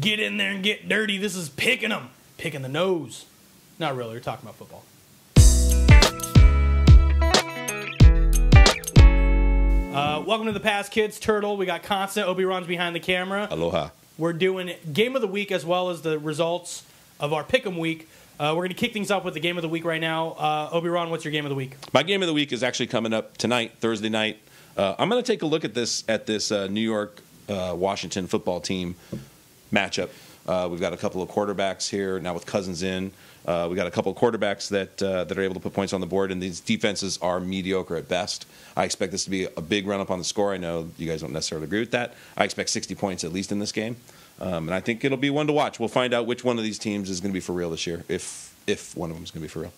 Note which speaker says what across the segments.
Speaker 1: Get in there and get dirty. This is picking them, picking the nose. Not really. We're talking about football. Uh, welcome to the Pass, kids. Turtle. We got constant. Obi Ron's behind the camera.
Speaker 2: Aloha.
Speaker 1: We're doing game of the week as well as the results of our pick'em week. Uh, we're going to kick things off with the game of the week right now. Uh, Obi Ron, what's your game of the week?
Speaker 2: My game of the week is actually coming up tonight, Thursday night. Uh, I'm going to take a look at this at this uh, New York uh, Washington football team matchup. Uh, we've got a couple of quarterbacks here now with Cousins in. Uh, we got a couple of quarterbacks that uh, that are able to put points on the board, and these defenses are mediocre at best. I expect this to be a big run up on the score. I know you guys don't necessarily agree with that. I expect 60 points at least in this game, um, and I think it'll be one to watch. We'll find out which one of these teams is going to be for real this year, if if one of them is going to be for real.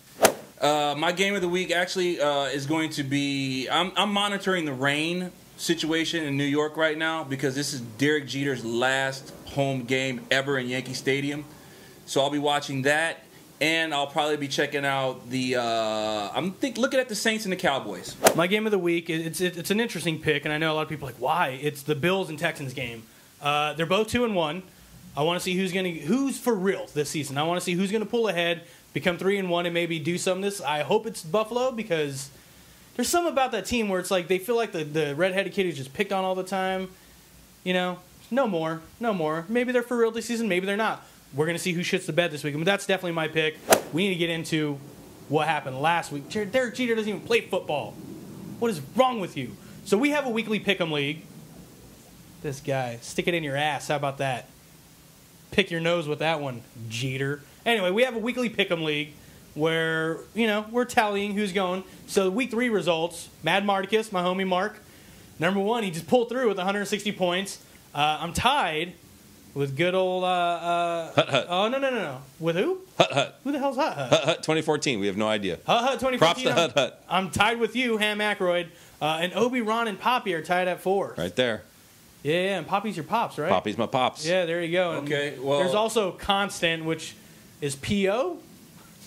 Speaker 3: Uh, my game of the week actually uh, is going to be. I'm, I'm monitoring the rain situation in New York right now because this is Derek Jeter's last home game ever in Yankee Stadium. So I'll be watching that, and I'll probably be checking out the. Uh, I'm think looking at the Saints and the Cowboys.
Speaker 1: My game of the week. It's it's an interesting pick, and I know a lot of people are like why. It's the Bills and Texans game. Uh, they're both two and one. I want to see who's going to who's for real this season. I want to see who's going to pull ahead, become three and one, and maybe do some of this. I hope it's Buffalo because there's something about that team where it's like they feel like the the redheaded kid is just picked on all the time. You know, no more, no more. Maybe they're for real this season. Maybe they're not. We're going to see who shits the bed this week. But that's definitely my pick. We need to get into what happened last week. Derek Jeter doesn't even play football. What is wrong with you? So we have a weekly pick'em league. This guy, stick it in your ass. How about that? Pick your nose with that one, Jeter. Anyway, we have a weekly pick'em league where you know we're tallying who's going. So week three results: Mad Mardicus, my homie Mark, number one. He just pulled through with 160 points. Uh, I'm tied with good old. Uh, uh,
Speaker 2: Hut Hut.
Speaker 1: Oh no no no no! With who?
Speaker 2: Hut Hut.
Speaker 1: Who the hell's Hut Hut?
Speaker 2: Hut Hut 2014. We have no idea.
Speaker 1: Hut Hut 2014.
Speaker 2: Props to
Speaker 1: I'm-
Speaker 2: Hut Hut.
Speaker 1: I'm tied with you, Ham Aykroyd, uh, and Obi Ron and Poppy are tied at four.
Speaker 2: Right there.
Speaker 1: Yeah, yeah, and Poppy's your pops, right?
Speaker 2: Poppy's my pops.
Speaker 1: Yeah, there you go. And
Speaker 3: Okay, well-
Speaker 1: there's also Constant, which is PO.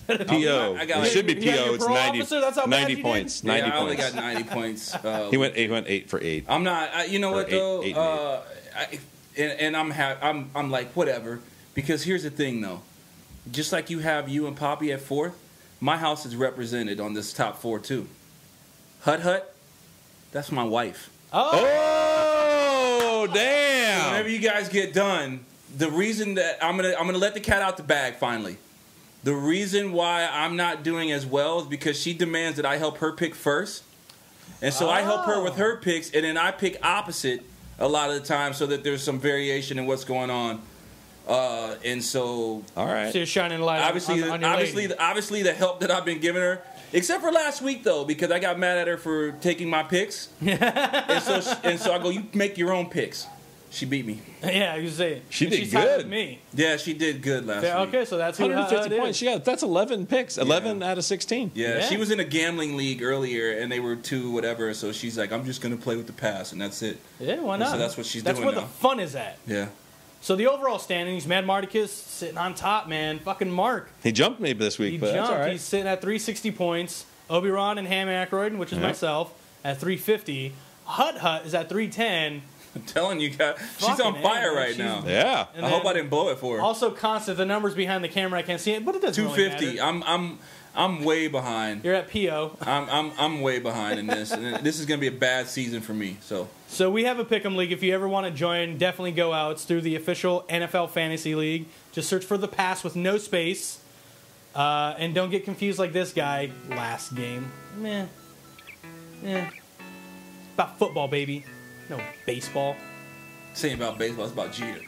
Speaker 2: PO.
Speaker 3: I got
Speaker 2: it
Speaker 3: it.
Speaker 2: should be PO.
Speaker 1: your
Speaker 2: It's
Speaker 1: parole
Speaker 2: 90,
Speaker 1: officer? That's how
Speaker 2: 90
Speaker 1: you did?
Speaker 2: points.
Speaker 3: Yeah,
Speaker 2: 90
Speaker 3: I only
Speaker 2: points.
Speaker 3: got 90 points. Uh,
Speaker 2: He went. He went eight for eight.
Speaker 3: I'm not. I, you know
Speaker 2: Or
Speaker 3: what
Speaker 2: eight-
Speaker 3: though?
Speaker 2: eight and
Speaker 3: uh, I, and, and I'm ha- I'm I'm like whatever because here's the thing though. Just like you have you and Poppy at fourth, my house is represented on this top four too. Hut Hut, that's my wife.
Speaker 2: Oh damn!
Speaker 3: Whenever you guys get done, the reason that I'm gonna I'm gonna let the cat out the bag finally. The reason why I'm not doing as well is because she demands that I help her pick first. And so I help her with her picks, and then I pick opposite a lot of the time so that there's some variation in what's going on. Uh, and so
Speaker 2: All right.
Speaker 1: So you're shining a light
Speaker 3: obviously,
Speaker 1: on, on your
Speaker 3: obviously,
Speaker 1: lady.
Speaker 3: the, obviously, the help that I've been giving her, except for last week though, because I got mad at her for taking my picks, and so she- and so I go, you make your own picks. She beat me.
Speaker 1: yeah, you say
Speaker 2: She
Speaker 1: and
Speaker 2: did
Speaker 1: she's tied
Speaker 2: good.
Speaker 1: me.
Speaker 3: Yeah, she did good last
Speaker 1: Yeah,
Speaker 3: week.
Speaker 1: okay, so that's
Speaker 2: 150
Speaker 1: Hut is.
Speaker 2: points. Yeah, that's 11 picks. 11 out of 16.
Speaker 3: Yeah,
Speaker 1: Yeah.
Speaker 3: she was in a gambling league earlier, and they were two whatever. So she's like, "I'm just gonna play with the pass, and that's it."
Speaker 1: Yeah, why
Speaker 3: And so that's what she's
Speaker 1: That's
Speaker 3: doing
Speaker 1: where
Speaker 3: now.
Speaker 1: the fun is at.
Speaker 3: Yeah,
Speaker 1: So the overall standings, Mad Mardicus sitting on top, man. Fucking Mark.
Speaker 2: He jumped me this week,
Speaker 1: He
Speaker 2: but
Speaker 1: jumped.
Speaker 2: that's all right.
Speaker 1: He's sitting at 360 points. Obi Ron and Ham Aykroyd, which is
Speaker 2: Yeah.
Speaker 1: myself, at 350. Hut Hut is at 310.
Speaker 3: I'm telling you guys, she's
Speaker 1: Fucking
Speaker 3: on fire
Speaker 1: man.
Speaker 3: right
Speaker 1: She's-
Speaker 3: now.
Speaker 2: Yeah.
Speaker 1: And
Speaker 3: I hope
Speaker 1: then-
Speaker 3: I didn't blow it for her.
Speaker 1: Also constant. The numbers behind the camera, I can't see it, but it doesn't
Speaker 3: Two
Speaker 1: really
Speaker 3: fifty.
Speaker 1: matter.
Speaker 3: I'm I'm I'm way behind.
Speaker 1: You're at PO.
Speaker 3: I'm I'm I'm way behind in this, and this is gonna be a bad season for me. So
Speaker 1: So we have a pick'em league. If you ever want to join, definitely go out. It's through the official NFL Fantasy League. Just search for the pass with no space. Uh, and don't get confused like this guy. Last game, meh, yeah. It's about football, baby. No baseball.
Speaker 3: saying about baseball, it's about Jeter.